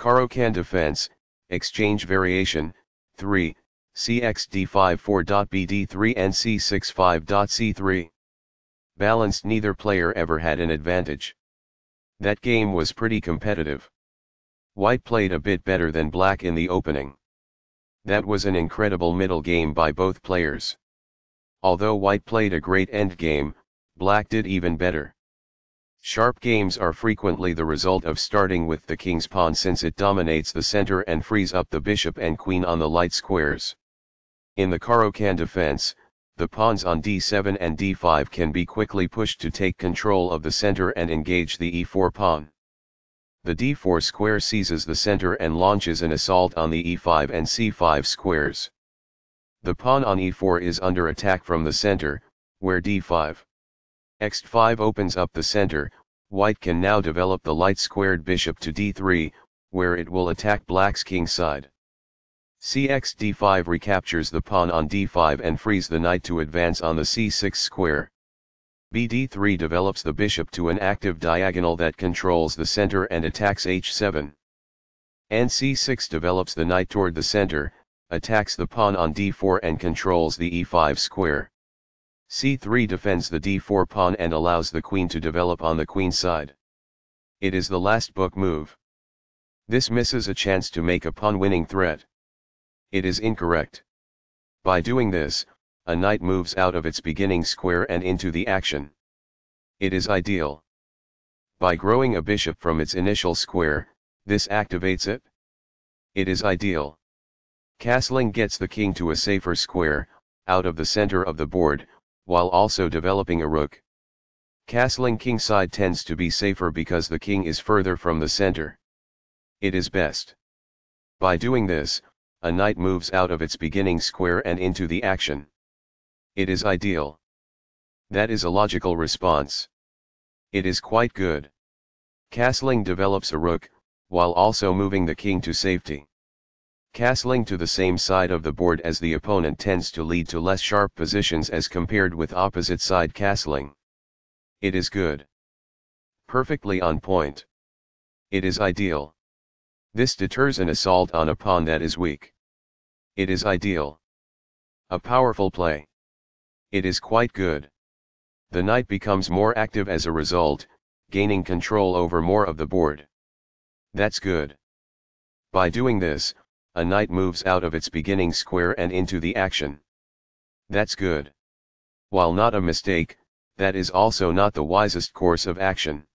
Caro-Kann defense, exchange variation, 3, CXD54.BD3 and C65.C3. Balanced neither player ever had an advantage. That game was pretty competitive. White played a bit better than black in the opening. That was an incredible middle game by both players. Although white played a great end game, black did even better. Sharp games are frequently the result of starting with the king's pawn since it dominates the center and frees up the bishop and queen on the light squares. In the Caro-Kann defense, the pawns on d7 and d5 can be quickly pushed to take control of the center and engage the e4 pawn. The d4 square seizes the center and launches an assault on the e5 and c5 squares. The pawn on e4 is under attack from the center, where d5 x5 opens up the center, white can now develop the light squared bishop to d3, where it will attack black's king side. Cx d5 recaptures the pawn on d5 and frees the knight to advance on the c6 square. bd3 develops the bishop to an active diagonal that controls the center and attacks h7. And c6 develops the knight toward the center, attacks the pawn on d4 and controls the e5 square c3 defends the d4 pawn and allows the queen to develop on the queen side. It is the last book move. This misses a chance to make a pawn-winning threat. It is incorrect. By doing this, a knight moves out of its beginning square and into the action. It is ideal. By growing a bishop from its initial square, this activates it. It is ideal. Castling gets the king to a safer square, out of the center of the board, while also developing a rook. Castling kingside tends to be safer because the king is further from the center. It is best. By doing this, a knight moves out of its beginning square and into the action. It is ideal. That is a logical response. It is quite good. Castling develops a rook, while also moving the king to safety. Castling to the same side of the board as the opponent tends to lead to less sharp positions as compared with opposite side castling. It is good. Perfectly on point. It is ideal. This deters an assault on a pawn that is weak. It is ideal. A powerful play. It is quite good. The knight becomes more active as a result, gaining control over more of the board. That's good. By doing this, a knight moves out of its beginning square and into the action. That's good. While not a mistake, that is also not the wisest course of action.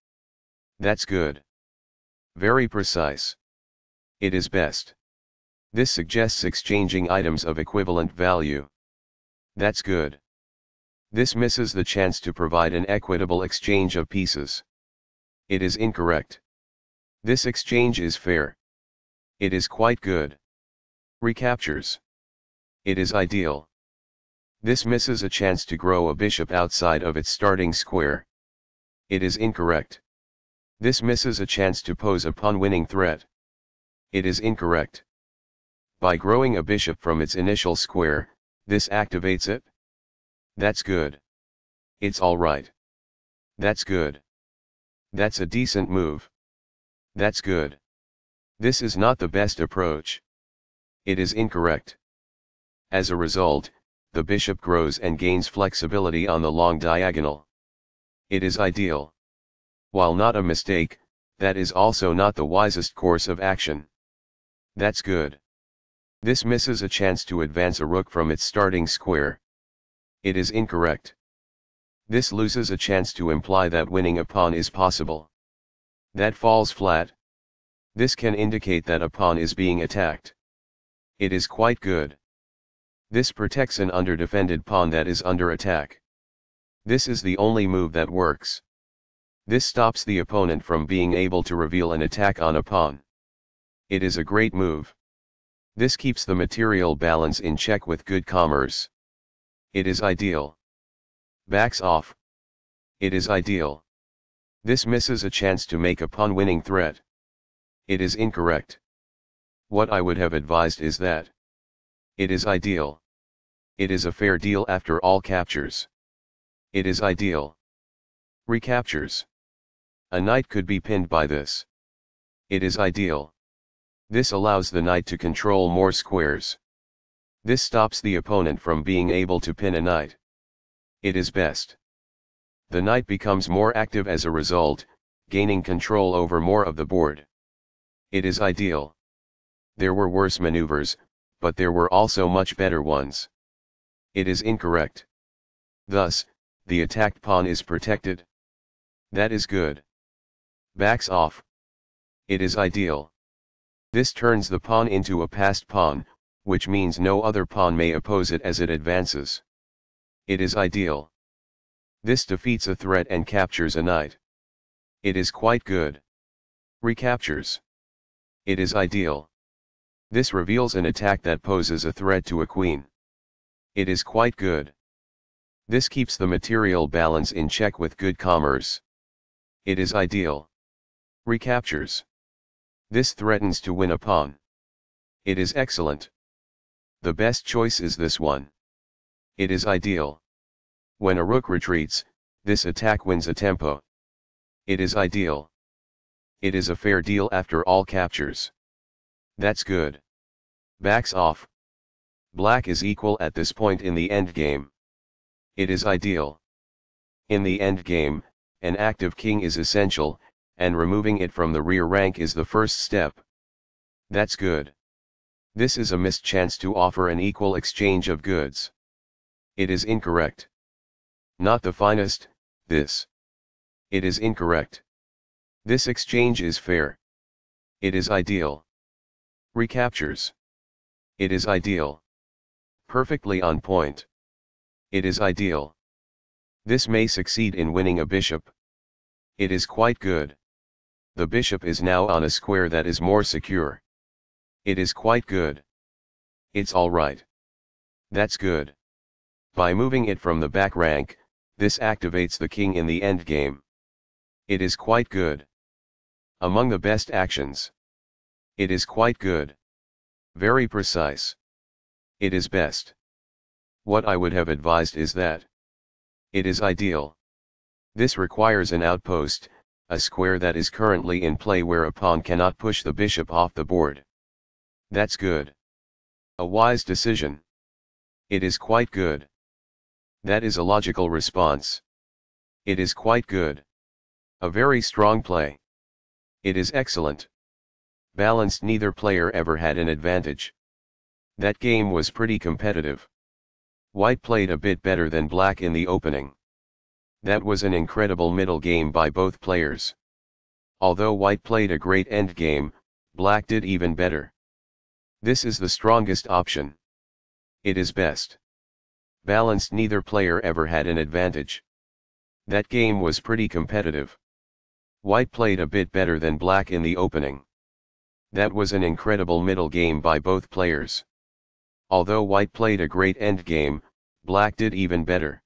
That's good. Very precise. It is best. This suggests exchanging items of equivalent value. That's good. This misses the chance to provide an equitable exchange of pieces. It is incorrect. This exchange is fair. It is quite good. Recaptures. It is ideal. This misses a chance to grow a bishop outside of its starting square. It is incorrect. This misses a chance to pose a pawn-winning threat. It is incorrect. By growing a bishop from its initial square, this activates it. That's good. It's alright. That's good. That's a decent move. That's good. This is not the best approach. It is incorrect. As a result, the bishop grows and gains flexibility on the long diagonal. It is ideal. While not a mistake, that is also not the wisest course of action. That's good. This misses a chance to advance a rook from its starting square. It is incorrect. This loses a chance to imply that winning a pawn is possible. That falls flat. This can indicate that a pawn is being attacked. It is quite good. This protects an underdefended pawn that is under attack. This is the only move that works. This stops the opponent from being able to reveal an attack on a pawn. It is a great move. This keeps the material balance in check with good commerce. It is ideal. Backs off. It is ideal. This misses a chance to make a pawn-winning threat. It is incorrect. What I would have advised is that it is ideal. It is a fair deal after all captures. It is ideal. Recaptures. A knight could be pinned by this. It is ideal. This allows the knight to control more squares. This stops the opponent from being able to pin a knight. It is best. The knight becomes more active as a result, gaining control over more of the board. It is ideal. There were worse maneuvers, but there were also much better ones. It is incorrect. Thus, the attacked pawn is protected. That is good. Backs off. It is ideal. This turns the pawn into a passed pawn, which means no other pawn may oppose it as it advances. It is ideal. This defeats a threat and captures a knight. It is quite good. Recaptures. It is ideal. This reveals an attack that poses a threat to a queen. It is quite good. This keeps the material balance in check with good commerce. It is ideal. Recaptures. This threatens to win a pawn. It is excellent. The best choice is this one. It is ideal. When a rook retreats, this attack wins a tempo. It is ideal. It is a fair deal after all captures. That's good. Backs off. Black is equal at this point in the endgame. It is ideal. In the endgame, an active king is essential, and removing it from the rear rank is the first step. That's good. This is a missed chance to offer an equal exchange of goods. It is incorrect. Not the finest, this. It is incorrect. This exchange is fair. It is ideal. Recaptures. It is ideal. Perfectly on point. It is ideal. This may succeed in winning a bishop. It is quite good. The bishop is now on a square that is more secure. It is quite good. It's alright. That's good. By moving it from the back rank, this activates the king in the endgame. It is quite good. Among the best actions. It is quite good. Very precise. It is best. What I would have advised is that. It is ideal. This requires an outpost, a square that is currently in play where a pawn cannot push the bishop off the board. That's good. A wise decision. It is quite good. That is a logical response. It is quite good. A very strong play. It is excellent. Balanced neither player ever had an advantage. That game was pretty competitive. White played a bit better than black in the opening. That was an incredible middle game by both players. Although white played a great end game, black did even better. This is the strongest option. It is best. Balanced neither player ever had an advantage. That game was pretty competitive. White played a bit better than black in the opening. That was an incredible middle game by both players. Although white played a great endgame, black did even better.